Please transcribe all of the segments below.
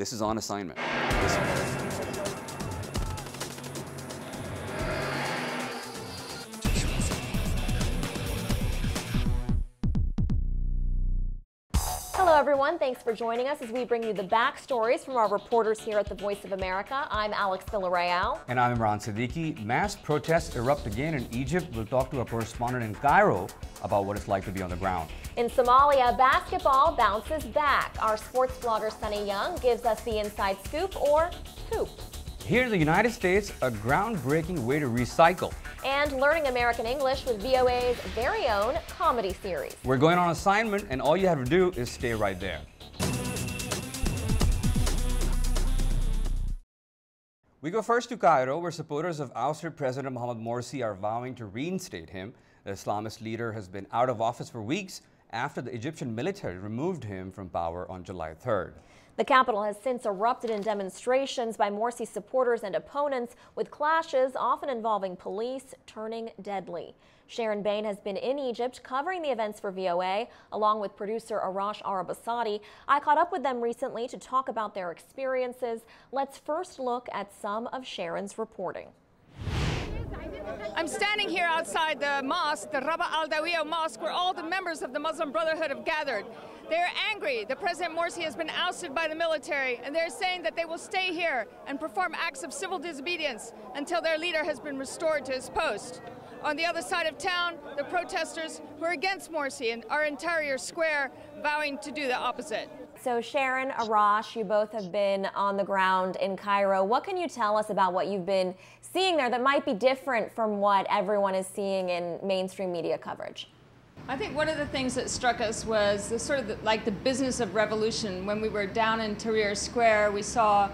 This is on assignment. Listen. Hello, everyone. Thanks for joining us as we bring you the backstories from our reporters here at the Voice of America. I'm Alex Villarreal. And I'm Imran Siddiqui. Mass protests erupt again in Egypt. We'll talk to a correspondent in Cairo about what it's like to be on the ground. In Somalia, basketball bounces back. Our sports blogger Sunny Young gives us the inside scoop or scoop. Here in the United States, a groundbreaking way to recycle. And learning American English with VOA's very own comedy series. We're going on assignment, and all you have to do is stay right there. We go first to Cairo, where supporters of ousted President Mohamed Morsi are vowing to reinstate him. The Islamist leader has been out of office for weeks after the Egyptian military removed him from power on July 3rd. The capital has since erupted in demonstrations by Morsi supporters and opponents, with clashes often involving police turning deadly. Sharon Bain has been in Egypt covering the events for VOA, along with producer Arash Arabasadi. I caught up with them recently to talk about their experiences. Let's first look at some of Sharon's reporting. I'm standing here outside the mosque, the Rabaa al-Adawiya Mosque, where all the members of the Muslim Brotherhood have gathered. They're angry that President Morsi has been ousted by the military, and they're saying that they will stay here and perform acts of civil disobedience until their leader has been restored to his post. On the other side of town, the protesters who are against Morsi and are in Tahrir Square vowing to do the opposite. So, Sharon, Arash, you both have been on the ground in Cairo. What can you tell us about what you've been seeing there that might be different from what everyone is seeing in mainstream media coverage? I think one of the things that struck us was the sort of the, like the business of revolution. When we were down in Tahrir Square, we saw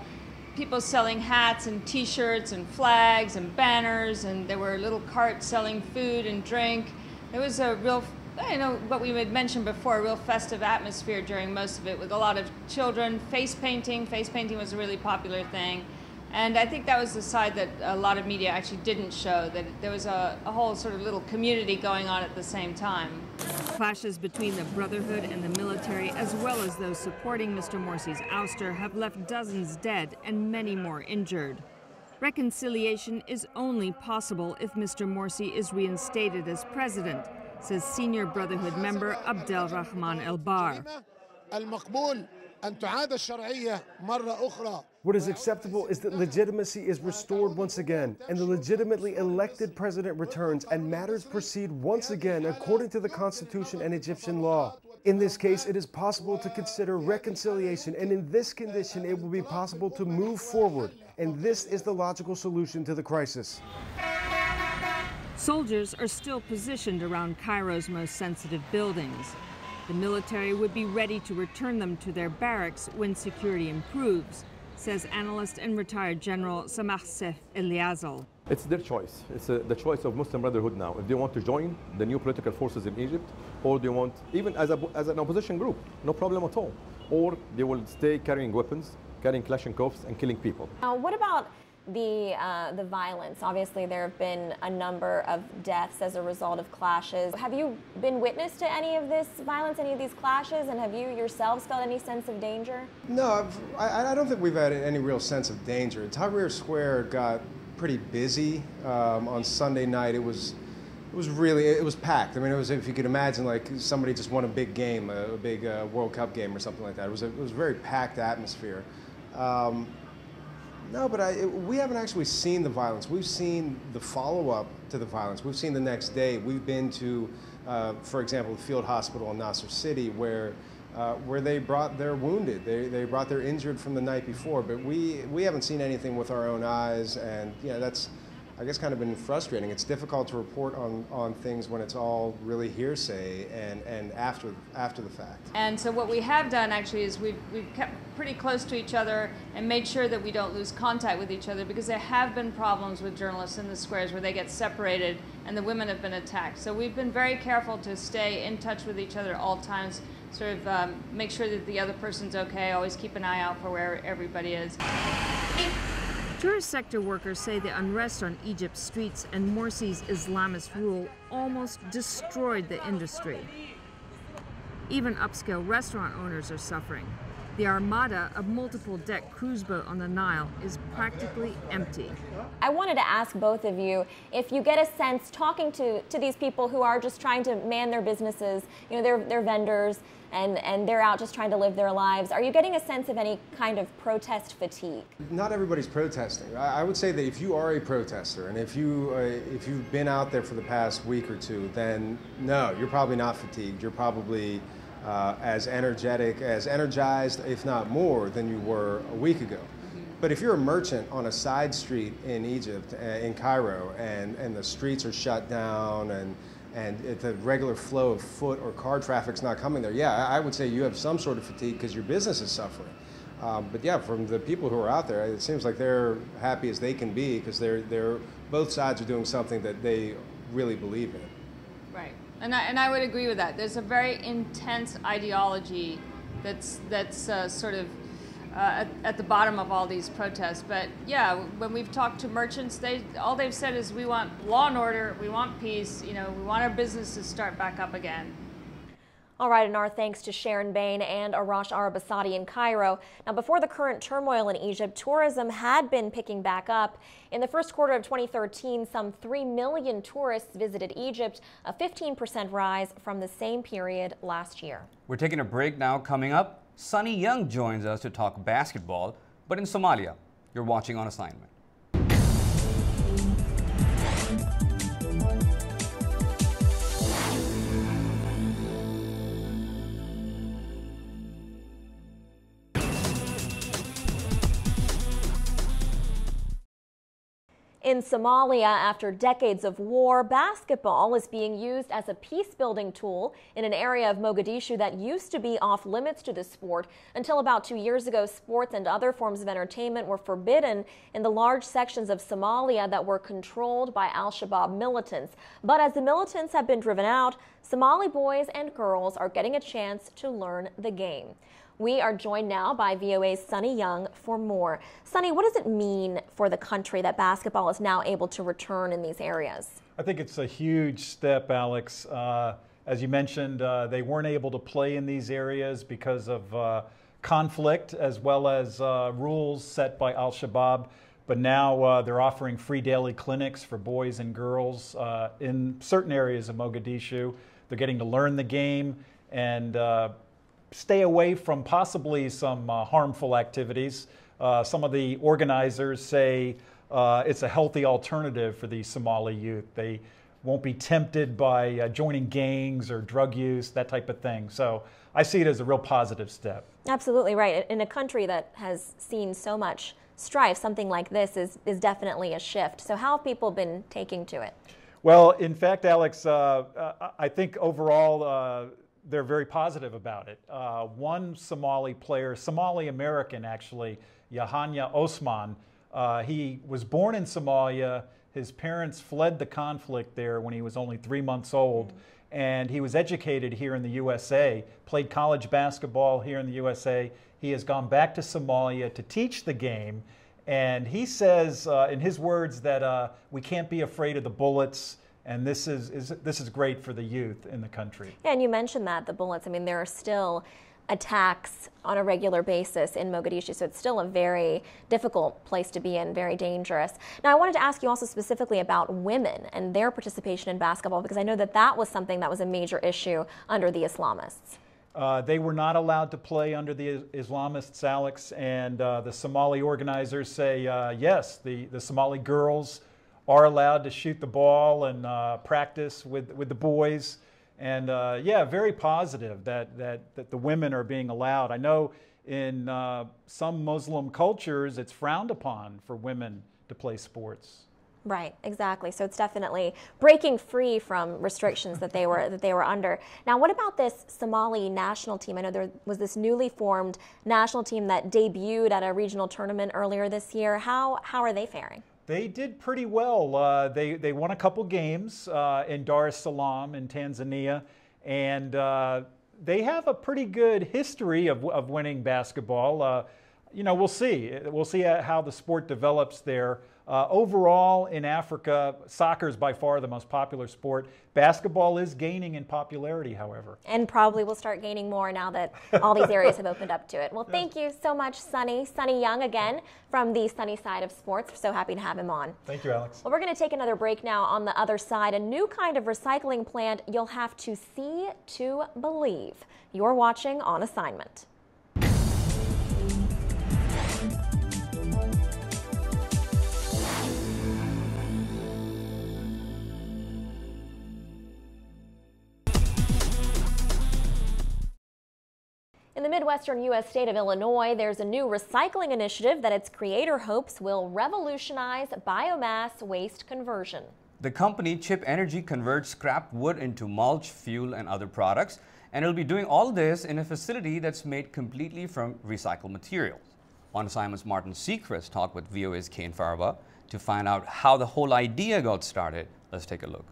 people selling hats and T-shirts and flags and banners, and there were little carts selling food and drink. It was a real, you know, what we had mentioned before, a real festive atmosphere during most of it, with a lot of children, face painting. Face painting was a really popular thing. And I think that was the side that a lot of media actually didn't show, that there was a, a, whole sort of little community going on at the same time. Clashes between the Brotherhood and the military, as well as those supporting Mr. Morsi's ouster, have left dozens dead and many more injured. Reconciliation is only possible if Mr. Morsi is reinstated as president, says senior Brotherhood member Abdel Rahman El Bar. What is acceptable is that legitimacy is restored once again, and the legitimately elected president returns, and matters proceed once again according to the Constitution and Egyptian law. In this case, it is possible to consider reconciliation, and in this condition, it will be possible to move forward, and this is the logical solution to the crisis. Soldiers are still positioned around Cairo's most sensitive buildings. The military would be ready to return them to their barracks when security improves, says analyst and retired General Sameh Seif El-Yazal. It's their choice. It's a, the choice of Muslim Brotherhood now. If they want to join the new political forces in Egypt, or they want, even as, a, as an opposition group, no problem at all. Or they will stay carrying weapons, carrying Kalashnikovs, and killing people. Now, what about the uh, the violence. Obviously, there have been a number of deaths as a result of clashes. Have you been witness to any of this violence, any of these clashes, and have you yourselves felt any sense of danger? No, I, I, don't think we've had any real sense of danger. Tahrir Square got pretty busy um, on Sunday night. It was. It was really, it was packed. I mean, it was, if you could imagine, like somebody just won a big game, a, big uh, World Cup game or something like that. It was a, it was a very packed atmosphere. Um, no, but I, we haven't actually seen the violence. We've seen the follow-up to the violence. We've seen the next day. We've been to, uh, for example, the field hospital in Nasser City where, uh, where they brought their wounded. They, they brought their injured from the night before. But we, we haven't seen anything with our own eyes. And yeah, that's, I guess, kind of been frustrating. It's difficult to report on, on things when it's all really hearsay and, and after, after the fact. And so what we have done actually is we've, we've kept pretty close to each other and made sure that we don't lose contact with each other because there have been problems with journalists in the squares where they get separated and the women have been attacked. So we've been very careful to stay in touch with each other at all times, sort of um, make sure that the other person's okay, always keep an eye out for where everybody is. Tourist sector workers say the unrest on Egypt's streets and Morsi's Islamist rule almost destroyed the industry. Even upscale restaurant owners are suffering. The armada, a multiple deck cruise boat on the Nile, is practically empty. I wanted to ask both of you if you get a sense talking to, to these people who are just trying to man their businesses, you know, they're, they're vendors and, and they're out just trying to live their lives. Are you getting a sense of any kind of protest fatigue? Not everybody's protesting. I, I would say that if you are a protester and if, you, uh, if you've been out there for the past week or two, then no, you're probably not fatigued. You're probably uh, as energetic, as energized, if not more, than you were a week ago. But if you're a merchant on a side street in Egypt, uh, in Cairo, and, and the streets are shut down and, and the regular flow of foot or car traffic's not coming there, yeah, I would say you have some sort of fatigue because your business is suffering. Um, but yeah, from the people who are out there, it seems like they're happy as they can be because they're, they're, both sides are doing something that they really believe in. Right. And I, and I would agree with that. There's a very intense ideology that's, that's uh, sort of Uh, at, at, the bottom of all these protests. But yeah, when we've talked to merchants, they all they've said is we want law and order, we want peace, you know, we want our businesses to start back up again. All right, and our thanks to Sharon Bain and Arash Arabasadi in Cairo. Now, before the current turmoil in Egypt, tourism had been picking back up. In the first quarter of 2013, some 3 million tourists visited Egypt, a 15% rise from the same period last year. We're taking a break now. Coming up, Sunny Young joins us to talk basketball, but in Somalia. You're watching on assignment. In Somalia, after decades of war, basketball is being used as a peace building tool in an area of Mogadishu that used to be off limits to the sport. Until about two years ago, sports and other forms of entertainment were forbidden in the large sections of Somalia that were controlled by al Shabaab militants. But as the militants have been driven out, Somali boys and girls are getting a chance to learn the game. We are joined now by VOA's Sunny Young for more. Sunny, what does it mean for the country that basketball is now able to return in these areas? I think it's a huge step, Alex. Uh, as you mentioned, uh, they weren't able to play in these areas because of uh, conflict as well as uh, rules set by Al Shabaab. But now uh, they're offering free daily clinics for boys and girls uh, in certain areas of Mogadishu. They're getting to learn the game and stay away from possibly some uh, harmful activities. Uh, some of the organizers say uh, it's a healthy alternative for the Somali youth. They won't be tempted by uh, joining gangs or drug use, that type of thing. So I see it as a real positive step. Absolutely right. In a country that has seen so much strife, something like this is, is definitely a shift. So, how have people been taking to it? Well, in fact, Alex, uh, uh, I think overall, they're very positive about it. Uh, one Somali player, Somali American actually, Yahanya Osman, uh, he was born in Somalia. His parents fled the conflict there when he was only three months old. And he was educated here in the USA, played college basketball here in the USA. He has gone back to Somalia to teach the game. And he says, uh, in his words, that uh, we can't be afraid of the bullets and this is, is this is great for the youth in the country. Yeah, and you mentioned that the bullets. I mean, there are still attacks on a regular basis in Mogadishu, so it's still a very difficult place to be in, very dangerous. Now, I wanted to ask you also specifically about women and their participation in basketball because I know that that was something that was a major issue under the Islamists. Uh, they were not allowed to play under the Islamists, Alex, and uh, the Somali organizers say uh, yes, the, the Somali girls are allowed to shoot the ball and uh, practice with, with the boys. And uh, yeah, very positive that, that, that the women are being allowed. I know in uh, some Muslim cultures it's frowned upon for women to play sports. Right, exactly. So it's definitely breaking free from restrictions that they were that they were under. Now, what about this Somali national team? I know there was this newly formed national team that debuted at a regional tournament earlier this year. How how are they faring? They did pretty well. Uh, they, they won a couple games uh, in Dar es Salaam in Tanzania, and uh, they have a pretty good history of, of winning basketball. Uh, you know, we'll see. We'll see how the sport develops there. Uh, overall, in Africa, soccer is by far the most popular sport. Basketball is gaining in popularity, however. And probably will start gaining more now that all these areas have opened up to it. Well, thank you so much, Sunny. Sunny Young again from the sunny side of sports. We're so happy to have him on. Thank you, Alex. Well, we're going to take another break now on the other side. A new kind of recycling plant you'll have to see to believe. You're watching on assignment. In the Midwestern U.S. state of Illinois, there's a new recycling initiative that its creator hopes will revolutionize biomass waste conversion. The company Chip Energy converts scrap wood into mulch, fuel, and other products, and it'll be doing all this in a facility that's made completely from recycled materials. On assignment's Martin Seacrest talked with VOA's Kane Farabaugh to find out how the whole idea got started. Let's take a look.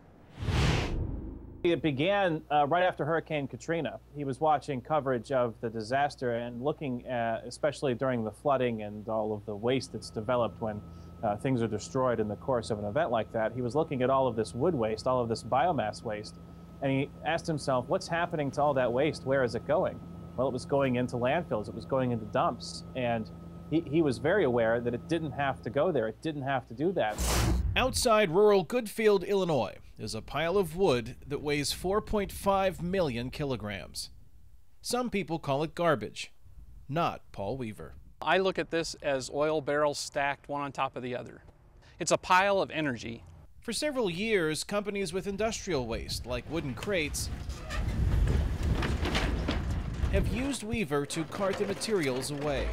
It began uh, right after Hurricane Katrina. He was watching coverage of the disaster and looking at, especially during the flooding and all of the waste that's developed when uh, things are destroyed in the course of an event like that. He was looking at all of this wood waste, all of this biomass waste, and he asked himself, what's happening to all that waste? Where is it going? Well, it was going into landfills, it was going into dumps, and he, he was very aware that it didn't have to go there. It didn't have to do that. Outside rural Goodfield, Illinois, is a pile of wood that weighs 4.5 million kilograms. Some people call it garbage. Not Paul Weaver. I look at this as oil barrels stacked one on top of the other. It's a pile of energy. For several years, companies with industrial waste, like wooden crates, have used Weaver to cart the materials away.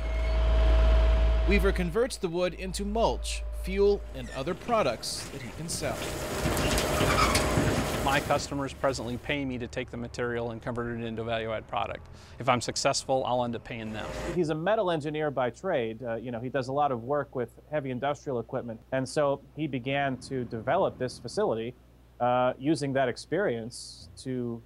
Weaver converts the wood into mulch, fuel, and other products that he can sell. My customers presently pay me to take the material and convert it into a value-add product. If I'm successful, I'll end up paying them. He's a metal engineer by trade. Uh, you know, he does a lot of work with heavy industrial equipment, and so he began to develop this facility uh, using that experience to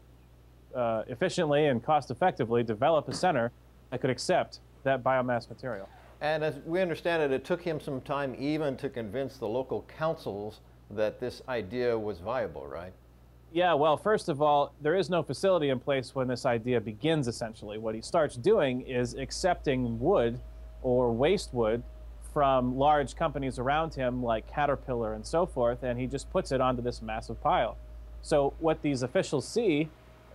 uh, efficiently and cost-effectively develop a center that could accept that biomass material. And as we understand it, it took him some time even to convince the local councils that this idea was viable, right? Yeah, well, first of all, there is no facility in place when this idea begins, essentially. What he starts doing is accepting wood or waste wood from large companies around him, like Caterpillar and so forth, and he just puts it onto this massive pile. So, what these officials see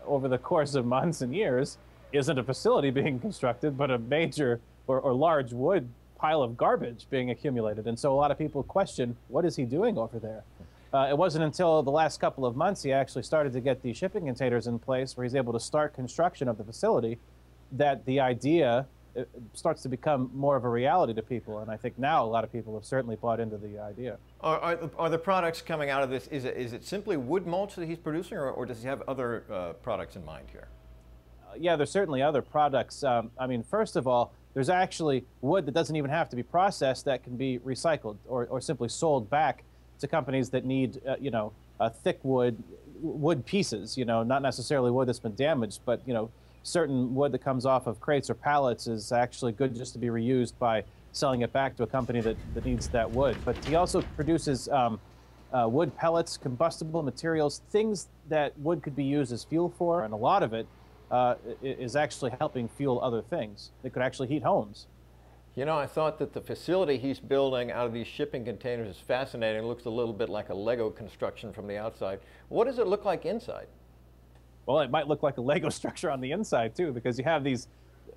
over the course of months and years isn't a facility being constructed, but a major or, or large wood pile of garbage being accumulated. And so, a lot of people question what is he doing over there? Uh, it wasn't until the last couple of months he actually started to get the shipping containers in place where he's able to start construction of the facility that the idea uh, starts to become more of a reality to people. And I think now a lot of people have certainly bought into the idea. Are, are, are the products coming out of this, is it, is it simply wood mulch that he's producing or, or does he have other uh, products in mind here? Uh, yeah, there's certainly other products. Um, I mean, first of all, there's actually wood that doesn't even have to be processed that can be recycled or, or simply sold back to companies that need, uh, you know, thick wood, wood pieces, you know, not necessarily wood that's been damaged, but, you know, certain wood that comes off of crates or pallets is actually good just to be reused by selling it back to a company that, that needs that wood. But he also produces um, uh, wood pellets, combustible materials, things that wood could be used as fuel for, and a lot of it uh, is actually helping fuel other things. that could actually heat homes. You know, I thought that the facility he's building out of these shipping containers is fascinating. It looks a little bit like a Lego construction from the outside. What does it look like inside? Well, it might look like a Lego structure on the inside too, because you have these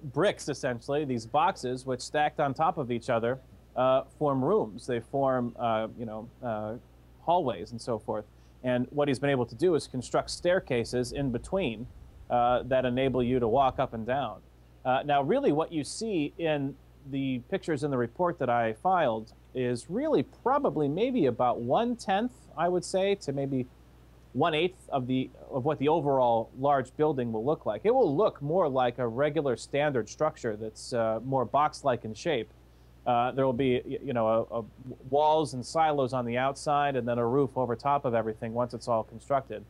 bricks essentially, these boxes, which stacked on top of each other uh, form rooms. They form, uh, you know, uh, hallways and so forth. And what he's been able to do is construct staircases in between uh, that enable you to walk up and down. Uh, now, really, what you see in the pictures in the report that I filed is really probably maybe about one tenth, I would say, to maybe one eighth of the of what the overall large building will look like. It will look more like a regular standard structure that's uh, more box-like in shape. Uh, there will be, you know, a, a walls and silos on the outside, and then a roof over top of everything once it's all constructed.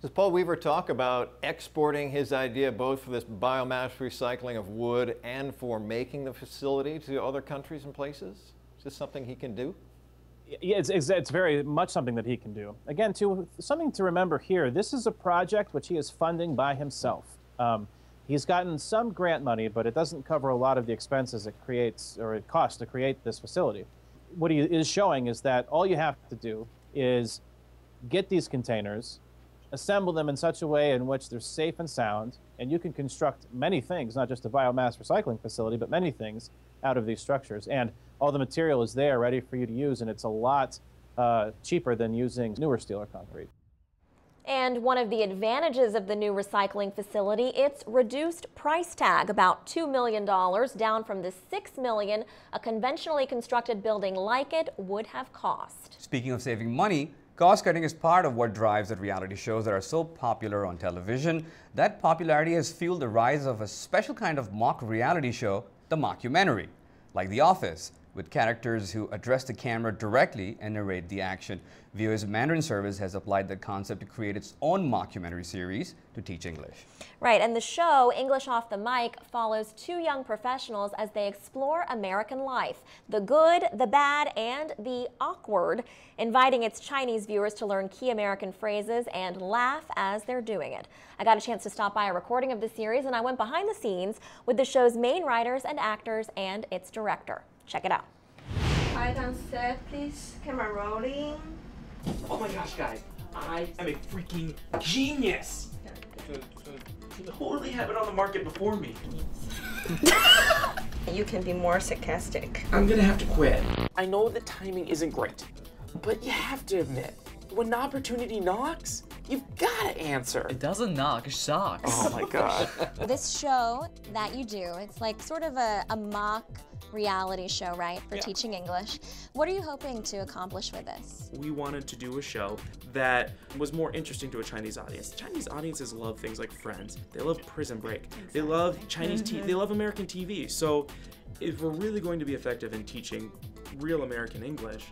Does Paul Weaver talk about exporting his idea both for this biomass recycling of wood and for making the facility to other countries and places? Is this something he can do? Yeah, it's, it's, it's, very much something that he can do. Again, too, something to remember here this is a project which he is funding by himself. Um, he's gotten some grant money, but it doesn't cover a lot of the expenses it creates or it costs to create this facility. What he is showing is that all you have to do is get these containers, assemble them in such a way in which they're safe and sound, and you can construct many things, not just a biomass recycling facility, but many things out of these structures. And all the material is there ready for you to use, and it's a lot uh, cheaper than using newer steel or concrete. And one of the advantages of the new recycling facility, its reduced price tag, about $2 million, down from the 6 million a conventionally constructed building like it would have cost. Speaking of saving money, cost cutting is part of what drives the reality shows that are so popular on television. That popularity has fueled the rise of a special kind of mock reality show, the mockumentary, like The Office with characters who address the camera directly and narrate the action. VOA's Mandarin service has applied the concept to create its own mockumentary series to teach English. Right, and the show, English Off the Mic, follows two young professionals as they explore American life the good, the bad, and the awkward, inviting its Chinese viewers to learn key American phrases and laugh as they're doing it. I got a chance to stop by a recording of the series and I went behind the scenes with the show's main writers and actors and its director. Check it out. Quiet on set, please. Camera rolling. Oh my gosh, guys. I am a freaking genius. totally have it on the market before me. you can be more sarcastic. I'm gonna have to quit. I know the timing isn't great, but you have to admit, when an opportunity knocks, you've gotta answer. It doesn't knock, it shocks. Oh my god. this show that you do, it's like sort of a, a mock reality show, right, for yeah. teaching English. What are you hoping to accomplish with this? We wanted to do a show that was more interesting to a Chinese audience. Chinese audiences love things like Friends. They love Prison Break. Exactly. They love Chinese mm-hmm. TV. They love American TV. So if we're really going to be effective in teaching real American English,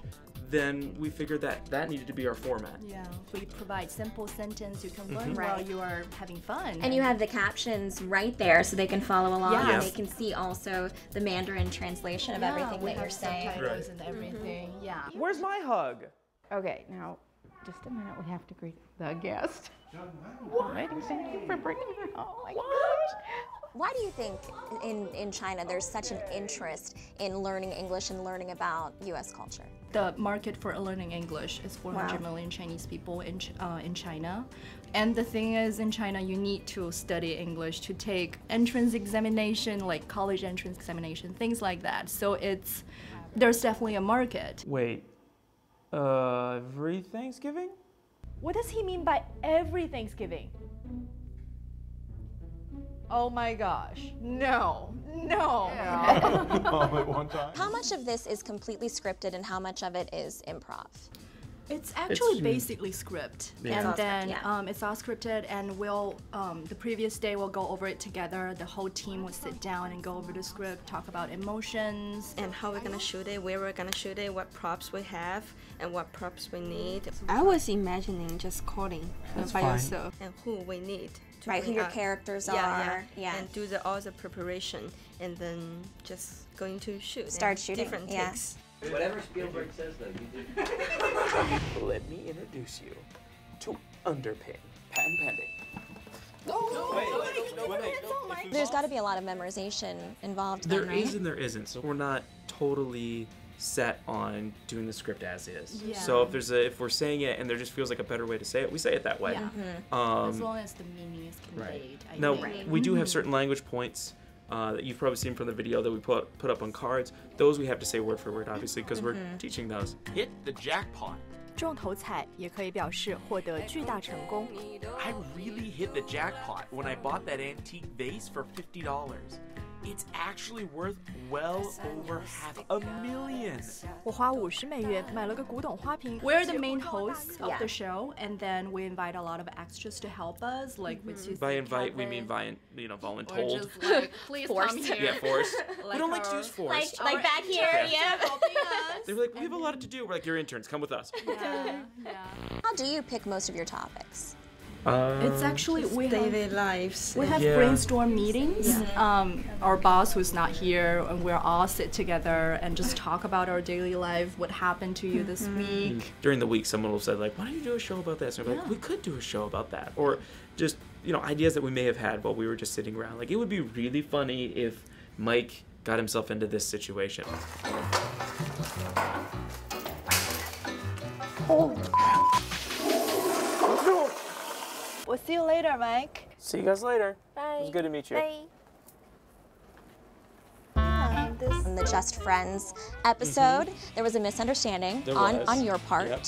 then we figured that that needed to be our format. Yeah, we provide simple sentence you can learn mm-hmm. while you are having fun. And you have the captions right there so they can follow along yeah. and they can see also the Mandarin translation of yeah, everything that you're saying. Right. and everything. Mm-hmm. Yeah. Where's my hug? Okay, now just a minute. We have to greet the guest. What? Thank you for bringing her. Oh my what? gosh. Why do you think in, in China there's such an interest in learning English and learning about U.S. culture? The market for learning English is 400 wow. million Chinese people in, uh, in China. And the thing is, in China, you need to study English to take entrance examination, like college entrance examination, things like that. So it's there's definitely a market. Wait, uh, every Thanksgiving? What does he mean by every Thanksgiving? Oh my gosh. No. No. Yeah. how much of this is completely scripted and how much of it is improv? It's actually it's, basically script, yeah. and then yeah. um, it's all scripted. And we'll um, the previous day we'll go over it together. The whole team will sit down and go over the script, talk about emotions and how we're gonna shoot it, where we're gonna shoot it, what props we have, and what props we need. I was imagining just calling by fine. yourself and who we need right who your up. characters yeah, are yeah, yeah. and do the all the preparation and then just going to shoot start shooting different yeah. takes whatever Spielberg says though you do let me introduce you to Underpin patent pending There's got to be a lot of memorization involved. There then, right? is and there isn't. So we're not totally set on doing the script as is. Yeah. So if there's a if we're saying it and there just feels like a better way to say it, we say it that way. Yeah. Mm-hmm. Um, as long as the meaning is conveyed. Right. now we do have certain language points Uh, that you've probably seen from the video that we put put up on cards. Those we have to say word for word, obviously, because mm-hmm. we're teaching those. Hit the jackpot. 中头彩也可以表示获得巨大成功。I really hit the jackpot when I bought that antique vase for fifty dollars it's actually worth well over half a million. we are the main hosts of yeah. the show, and then we invite a lot of extras to help us, like mm -hmm. By invite, we mean by you know voluntold. Like, please come here. Yeah, forced. like we don't like to use force. Like, like back here, yeah. They're like, we have a lot to do. We're like, you're interns. Come with us. Yeah. yeah. How do you pick most of your topics? Uh, It's actually we have daily lives. We have Yeah. brainstorm meetings. Yeah. Um, our boss who's not here, and we're all sit together and just talk about our daily life, what happened to you this week. during the week someone will say like why don't you do a show about this and we're like we could do a show about that or just you know ideas that we may have had while we were just sitting around like it would be really funny if mike got himself into this situation We'll see you later, Mike. see you guys later Bye. it was good to meet you Bye. In the Just Friends episode, there was a misunderstanding There on, was. on your part Yep.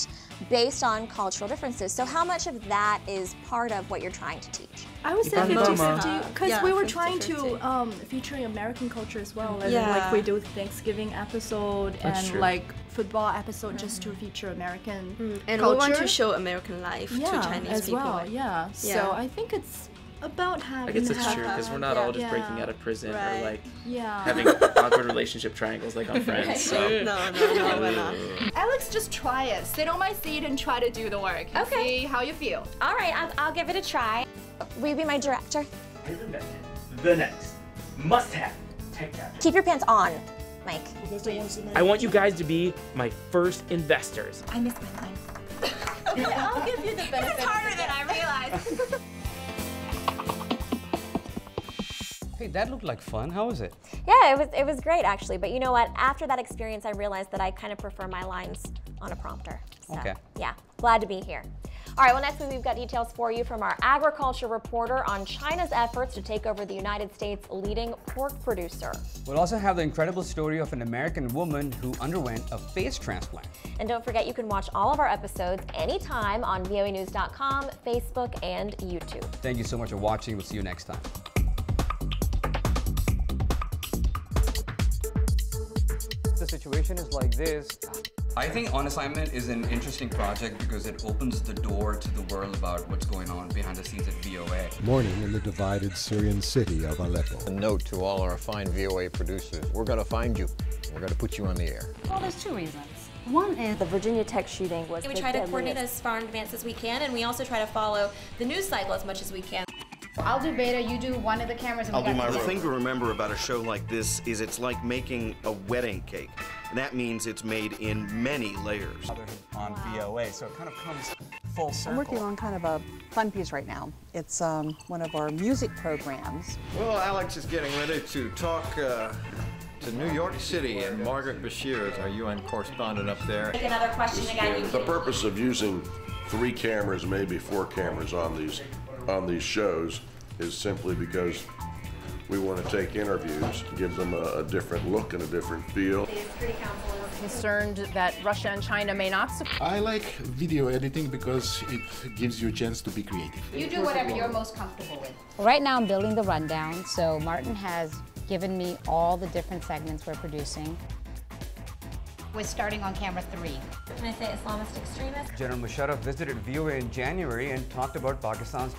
based on cultural differences. So, how much of that is part of what you're trying to teach? I would say 50-50 because Yeah, we were 50, trying 50. to um, feature American culture as well. As in, Yeah. like we do Thanksgiving episode That's and true. like football episode just to feature American Mm, And culture. we want to show American life yeah, to Chinese as people. well. Yeah. Yeah. So I think it's about half. i guess it's true because we're not all just breaking out of prison Right. or like Yeah. having awkward relationship triangles like on friends so No, no, no, we're not. Alex, just try it. Sit on my seat and try to do the work. Okay. See how you feel. All right, I'll, I'll give it a try. Will you be my director? the next must have tech gadget Keep your pants on, Mike. i want you guys to be my first investors I missed my line. I'll give you the benefit. It's harder than I realized. Hey, that looked like fun. How was it? Yeah, it was it was great actually. But you know what? After that experience, I realized that I kind of prefer my lines on a prompter. So, Okay. Yeah, glad to be here. All right, well, next week we've got details for you from our agriculture reporter on China's efforts to take over the United States' leading pork producer. We'll also have the incredible story of an American woman who underwent a face transplant. And don't forget, you can watch all of our episodes anytime on voanews.com, Facebook, and YouTube. Thank you so much for watching. We'll see you next time. The situation is like this. I think On Assignment is an interesting project because it opens the door to the world about what's going on behind the scenes at VOA. Morning in the divided Syrian city of Aleppo. A note to all our fine VOA producers. We're going to find you. We're going to put you on the air. Well, there's two reasons. One is the Virginia Tech shooting was We try to coordinate as far in advance as we can, and we also try to follow the news cycle as much as we can. I'll do beta, you do one of the cameras, and I'll we do my the The thing to remember about a show like this is it's like making a wedding cake. And that means it's made in many layers. on VOA, so it kind of comes full I'm working on kind of a fun piece right now. It's um, one of our music programs. Well, Alex is getting ready to talk uh, to New York City, and Margaret Besheer is our UN correspondent up there. Take another question again. The purpose of using three cameras, maybe four cameras on these on these shows is simply because we want to take interviews, give them a, a different look and a different feel. concerned that Russia and China may not support. I like video editing because it gives you a chance to be creative. You do whatever you're most comfortable with. Right now I'm building the rundown, so Martin has given me all the different segments we're producing. We're starting on camera three. Can I say Islamist extremist? General Musharraf visited VOA in January and talked about Pakistan's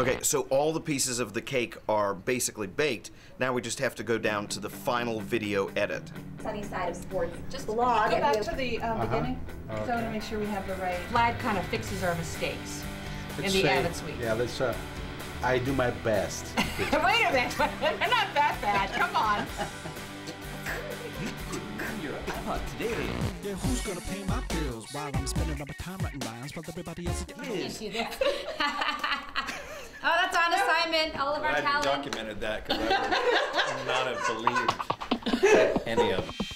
Okay, so all the pieces of the cake are basically baked. Now we just have to go down to the final video edit. Sunny side of sports. Just blog. Go and back we- to the um, Uh-huh. beginning. So I want to make sure we have the right. Vlad kind of fixes our mistakes in Let's the say- Avid Suite. Yeah, let's. Uh, I do my best. Wait a minute, they're not that bad. Come on. today. Yeah, who's gonna pay my bills while I'm spending all my time writing rhymes while everybody else is You do this. Oh, that's on assignment. All of our Glad you talent. documented that because I would not have believed any of it.